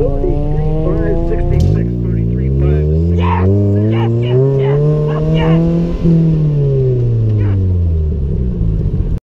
Ui.